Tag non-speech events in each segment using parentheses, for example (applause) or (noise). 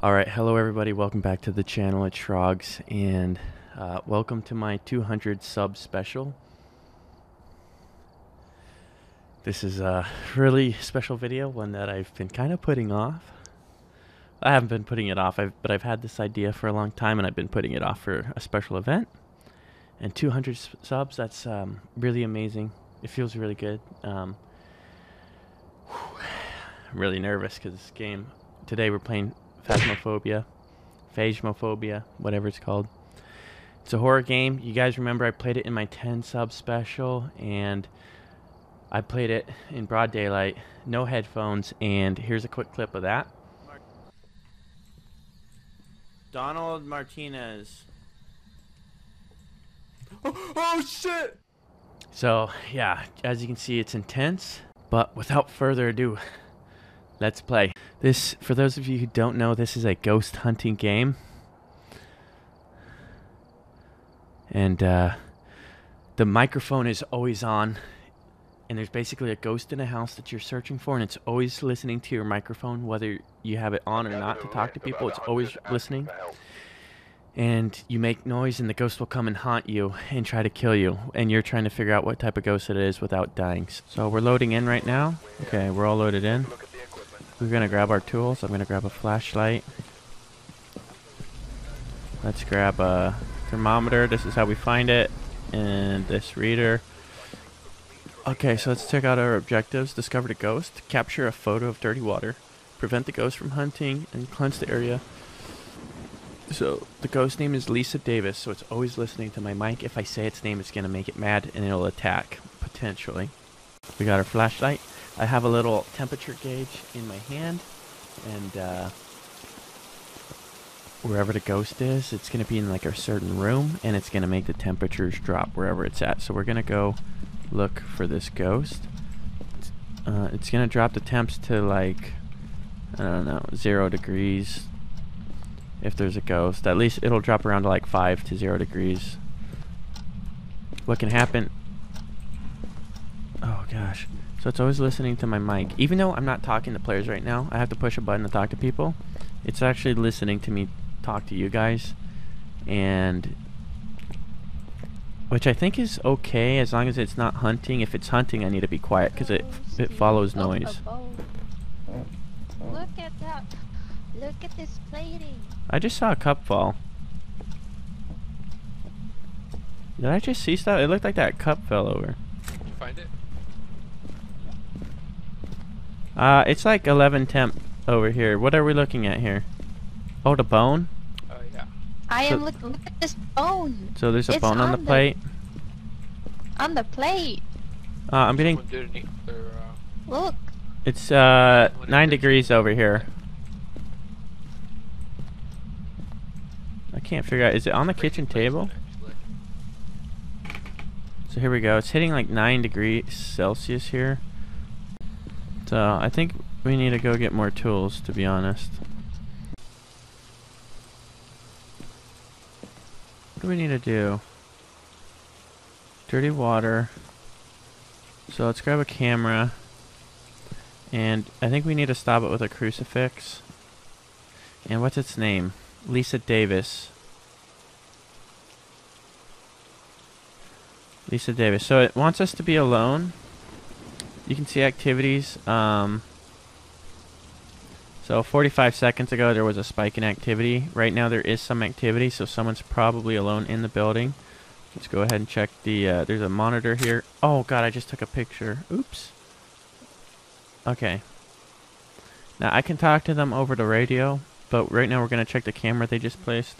Alright, hello everybody, welcome back to the channel, it's Schrogs, and uh, welcome to my 200 sub special. This is a really special video, one that I've been kind of putting off. I haven't been putting it off, I've, but I've had this idea for a long time and I've been putting it off for a special event. And 200 s- subs, that's um, really amazing. It feels really good. Um, (sighs) I'm really nervous because this game, today we're playing Phasmophobia, Phasmophobia, whatever it's called. It's a horror game. You guys remember I played it in my 10 sub special, and I played it in broad daylight, no headphones, and here's a quick clip of that. Donald Martinez. Oh, (gasps) oh shit! So, yeah, as you can see, it's intense. But without further ado, (laughs) let's play. This, for those of you who don't know, this is a ghost hunting game. And uh, the microphone is always on. And there's basically a ghost in a house that you're searching for, and it's always listening to your microphone, whether you have it on or not to talk to people. It's always listening and you make noise and the ghost will come and haunt you and try to kill you and you're trying to figure out what type of ghost it is without dying so we're loading in right now okay we're all loaded in we're gonna grab our tools. I'm gonna grab a flashlight. Let's grab a thermometer. This is how we find it and this reader. Okay so let's check out our objectives. Discover the ghost. Capture a photo of dirty water. Prevent the ghost from hunting and cleanse the area. So the ghost name is Lisa Davis, so it's always listening to my mic. If I say its name, it's gonna make it mad and it'll attack potentially. We got our flashlight. I have a little temperature gauge in my hand, and uh, wherever the ghost is, it's gonna be in like a certain room, and it's gonna make the temperatures drop wherever it's at. So we're gonna go look for this ghost. It's, uh, it's gonna drop the temps to like I don't know zero degrees if there's a ghost. At least it'll drop around to like 5 to 0 degrees. What can happen... Gosh. So it's always listening to my mic. Even though I'm not talking to players right now, I have to push a button to talk to people. It's actually listening to me talk to you guys. And... Which I think is okay as long as it's not hunting. If it's hunting, I need to be quiet because it, it follows noise. Look at that. Look at this plating. I just saw a cup fall. Did I just see stuff? It looked like that cup fell over. Did you find it? Uh, it's like 11 temp over here. What are we looking at here? Oh, the bone? Oh yeah. I So- am looking. Look at this bone So there's a It's bone on the on the- plate. on the plate. Uh, I'm getting... Someone did an their, uh, Look. It's, uh, 9 degrees over here. I can't figure out... Is it on the kitchen table? So here we go. It's hitting like 9 degrees Celsius here. So I think we need to go get more tools, to be honest. What do we need to do? Dirty water. So let's grab a camera. And I think we need to stop it with a crucifix. And what's its name? Lisa Davis. Lisa Davis. So it wants us to be alone. You can see activities. Um, so 45 seconds ago there was a spike in activity. Right now there is some activity, so someone's probably alone in the building. Let's go ahead and check the. Uh, there's a monitor here. Oh god, I just took a picture. Oops. Okay. Now I can talk to them over the radio, but right now we're gonna check the camera they just placed,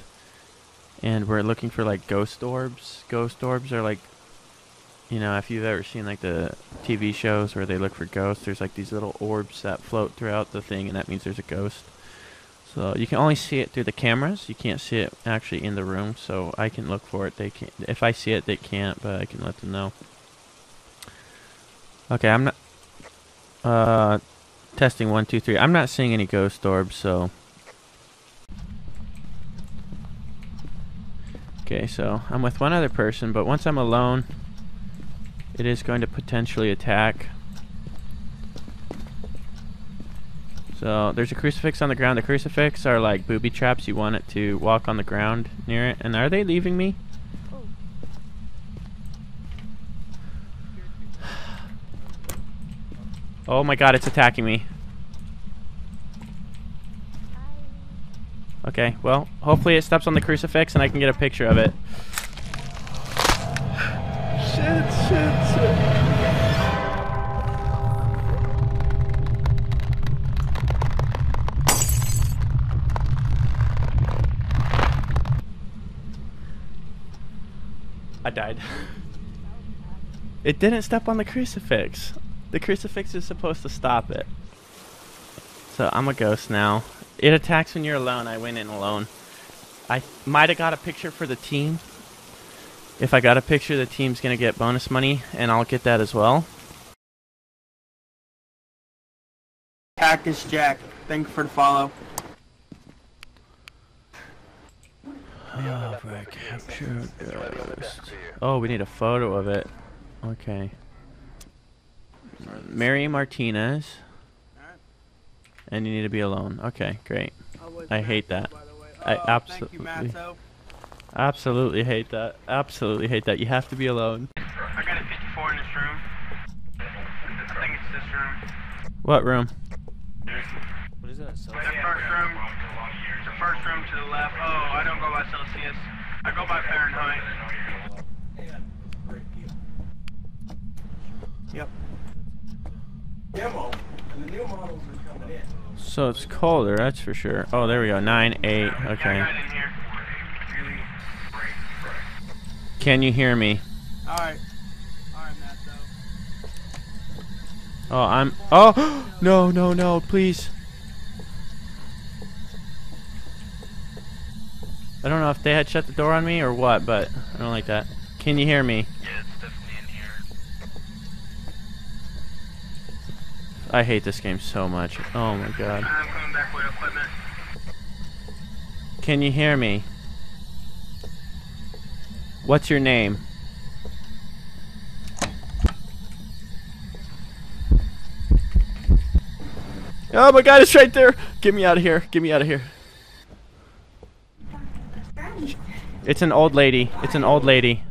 and we're looking for like ghost orbs. Ghost orbs are like you know, if you've ever seen like the TV shows where they look for ghosts, there's like these little orbs that float throughout the thing, and that means there's a ghost. So you can only see it through the cameras. You can't see it actually in the room. So I can look for it. They can. Not If I see it, they can't, but I can let them know. Okay, I'm not. Uh, testing one, two, three. I'm not seeing any ghost orbs, so. Okay, so I'm with one other person, but once I'm alone, it is going to potentially attack. So there's a crucifix on the ground. The crucifix are like booby traps. You want it to walk on the ground near it. And are they leaving me? (sighs) Oh. My god, it's attacking me. Okay, well, hopefully it steps on the crucifix and I can get a picture of it. (sighs) Shit, shit. I died. (laughs) It didn't step on the crucifix. The crucifix is supposed to stop it. So I'm a ghost now. It attacks when you're alone. I went in alone. I might have got a picture for the team. If I got a picture, the team's gonna get bonus money, and I'll get that as well. Cactus Jack, thank you for the follow. Oh, for a capture ghost. Oh, we need a photo of it. Okay. Mary Martinez. And you need to be alone. Okay, great. I hate that. I Thank you, absolutely- Absolutely hate that. Absolutely hate that. You have to be alone. I got a 54 in this room. I think it's this room. What room? What is that? The first room. The first room to the left. Oh, I don't go by Celsius. I go by Fahrenheit. Yep. Demo. And the new models are coming in. So it's colder, that's for sure. Oh, there we go. 9, 8. Okay. got it in here. Can you hear me? Alright. Alright, Matzo. Oh, I'm. Oh! (gasps) No, no, no, please. I don't know if they had shut the door on me or what, but I don't like that. Can you hear me? Yeah, it's definitely in here. I hate this game so much. Oh my god. I'm coming back with equipment. Can you hear me? What's your name? Oh my god, it's right there! Get me out of here. Get me out of here. It's an old lady. It's an old lady.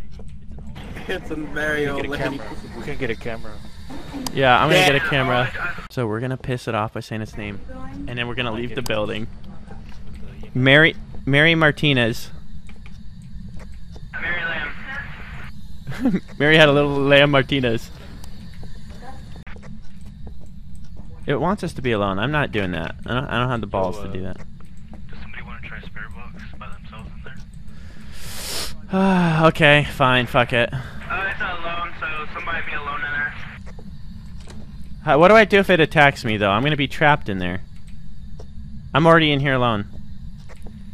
It's a very old lady. We can get a camera. Yeah, I'm gonna get a camera. So we're gonna piss it off by saying its name, and then we're gonna leave the building. Mary, Mary Martinez. Mary Lamb. (laughs) Mary had a little lamb Martinez. It wants us to be alone. I'm not doing that. I don't, I don't have the balls to do that. (sighs) okay, fine. Fuck it. Uh, it's alone, so somebody be alone in there. How, what do I do if it attacks me, though? I'm gonna be trapped in there. I'm already in here alone.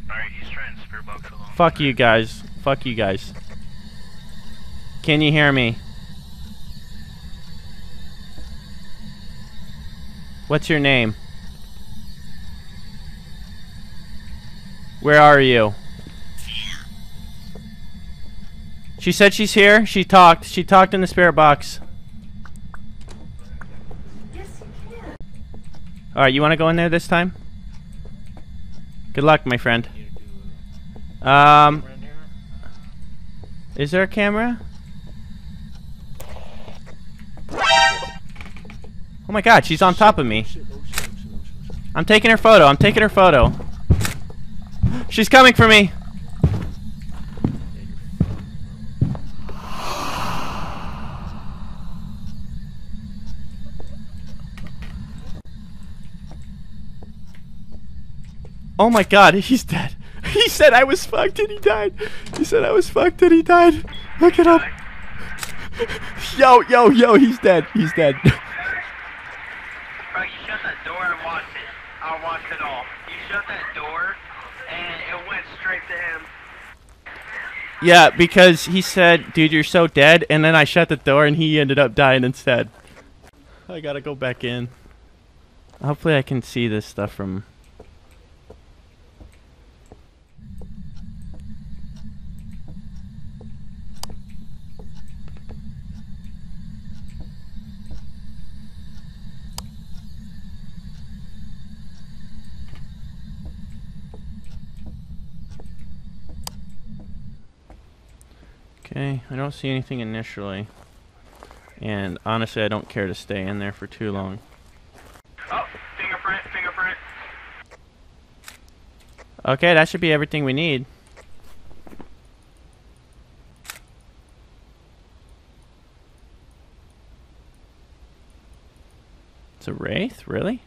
Alright, he's trying Box alone. Fuck you guys. Fuck you guys. Can you hear me? What's your name? Where are you? She said she's here. She talked. She talked in the spirit box. All right, you want to go in there this time? Good luck, my friend. You need to do Um, camera in here? is there a camera? Oh my god, she's on top of me. I'm taking her photo. I'm taking her photo. She's coming for me. Oh my god, he's dead. (laughs) He said I was fucked and he died. He said I was fucked and he died. Look it up. Yo, yo, yo, he's dead. He's dead. (laughs) Bro, you shut that door and watched it. I watched it all. You shut that door, and it went straight to him. Yeah, because he said, dude, you're so dead. And then I shut the door and he ended up dying instead. I gotta go back in. Hopefully, I can see this stuff from. Okay, I don't see anything initially. And honestly, I don't care to stay in there for too long. Oh, fingerprint, fingerprint. Okay, that should be everything we need. It's a wraith, really?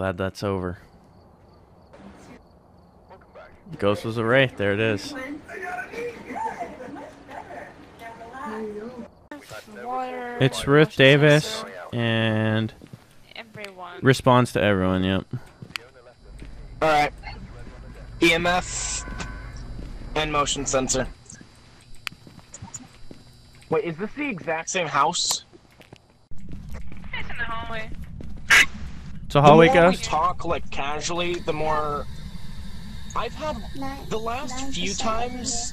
Glad that's over. Ghost was a wraith, there it is. It's Ruth Davis and Everyone. responds to everyone, yep. Alright. EMF and motion sensor. Wait, is this the exact same house? It's a hallway the more ghost? we talk like casually, the more I've had Nine, the last few times.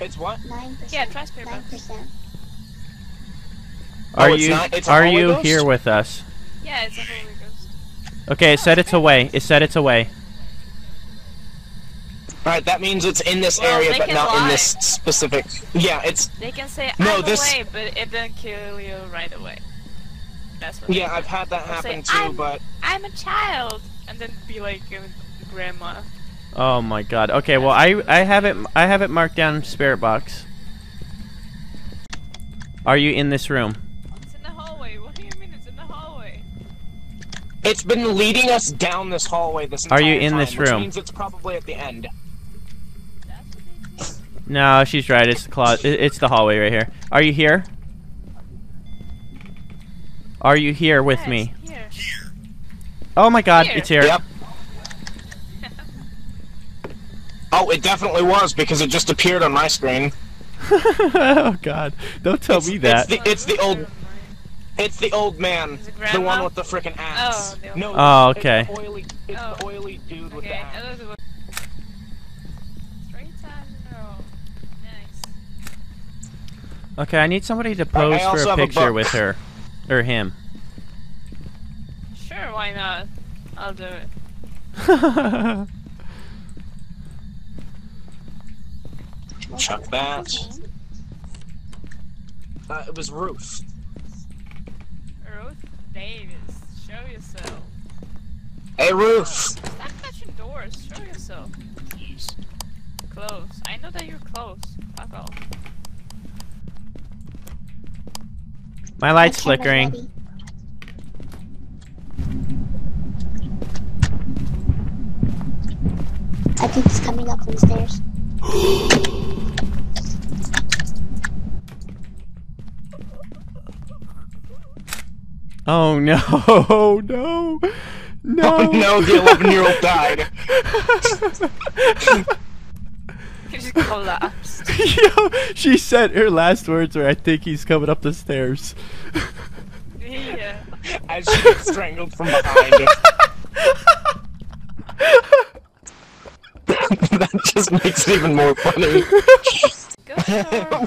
It's what? Nine percent. Yeah, try spirit Nine Are Oh, you not- are you ghost? here with us? Yeah, it's a hallway ghost. Okay, it said it's away. It said it's away. Alright, that means it's in this Well, area, but can not in this specific. Yeah, it's. They can say No, I'm this- away, but it doesn't kill you right away. That's what. Yeah, I've had that They'll say, happen too, I'm, but I'm a child, and then be like grandma. Oh my god. Okay, well I I have it I have it marked down spirit box. Are you in this room? It's in the hallway. What do you mean it's in the hallway? it's been leading us down this hallway this Are you in time, this which room? means it's probably at the end. That's what they say. No, she's right. It's the closet. It's the hallway right here. Are you here? Are you here with Yeah, me? Here. Oh my god, Here. it's here. Yep. Oh, it definitely was because it just appeared on my screen. (laughs) oh god. Don't tell It's- me that. It's the, it's the old It's the old man, the one with the freaking oh, axe. Oh, the old no, Oh, it's okay. the oily, it's Oh. the oily dude with the Okay, axe. and look, look. Three times in a row. Nice. Okay, I need somebody to pose for also a have a picture book. with her. Or him. Sure, why not? I'll do it. (laughs) Chuck that. Uh, it was Ruth. Ruth Davis, show yourself. Hey, Ruth. Stop touching doors. Show yourself. Close. I know that you're close. Fuck off. My light's Camera flickering. ready. I think he's coming up the stairs. (gasps) Oh no, no, (laughs) no. Oh no, the 11 year old died. (laughs) (laughs) (laughs) You just collapsed. (laughs) Yo, she said her last words were, I think he's coming up the stairs. yeah. As she gets strangled from behind. (laughs) that just makes it even more funny.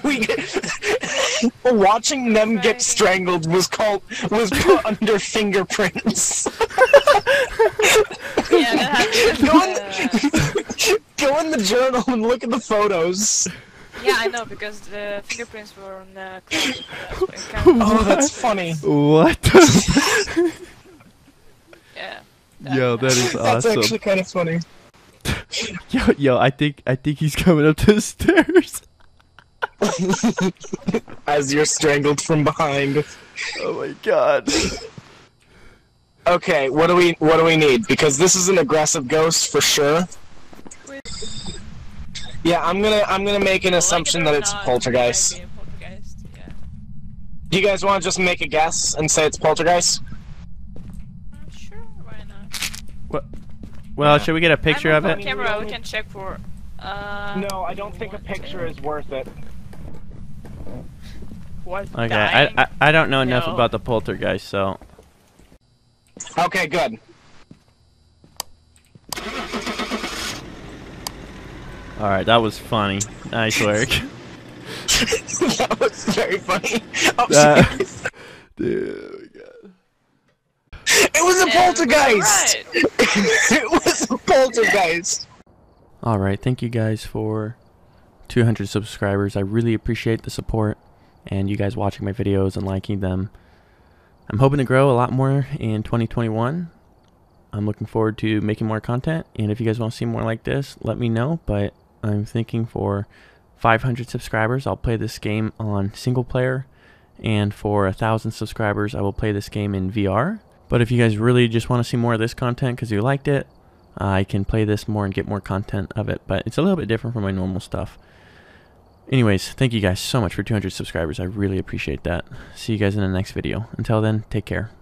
We get, watching them get strangled was called was put under fingerprints. Yeah, that Go happens. In, go in the journal and look at the photos. yeah, I know because the fingerprints were on the closet. That's (laughs) why it kind of, Oh, that's funny. What the? (laughs) yeah. Yo, that is awesome. That's actually kind of funny. (laughs) Yo, yo, I think I think he's coming up the stairs. As you're strangled from behind. Oh my god. Okay, what do we what do we need? Because this is an aggressive ghost for sure. Yeah, I'm gonna I'm gonna make an Like it assumption or that it's not, poltergeist. it a poltergeist, yeah. Do you guys want to just make a guess and say it's poltergeist? Uh, sure, why not? Well, should we get a picture of on it? camera, we can check for. Uh, No, I don't think a picture two. is worth it. What? Okay. I, I I don't know enough No. about the poltergeist, so Okay, good. All right, that was funny. Nice work. (laughs) that was very funny. (laughs) I'm That- serious. Dude, God. It was a And poltergeist. right. (laughs) it was a poltergeist. All right, thank you guys for 200 subscribers. I really appreciate the support and you guys watching my videos and liking them. I'm hoping to grow a lot more in 2021. I'm looking forward to making more content, and if you guys want to see more like this, let me know. But I'm thinking for 500 subscribers, I'll play this game on single player, and for a thousand subscribers, I will play this game in VR. But if you guys really just want to see more of this content because you liked it, I can play this more and get more content of it, but it's a little bit different from my normal stuff. Anyways, thank you guys so much for 200 subscribers. I really appreciate that. See you guys in the next video. Until then, take care.